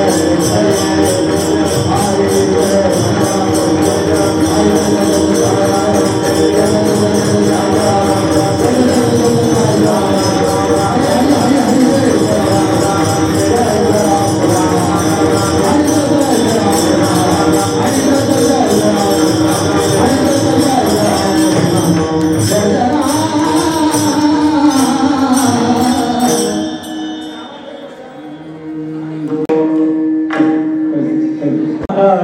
Yes.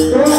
Oh,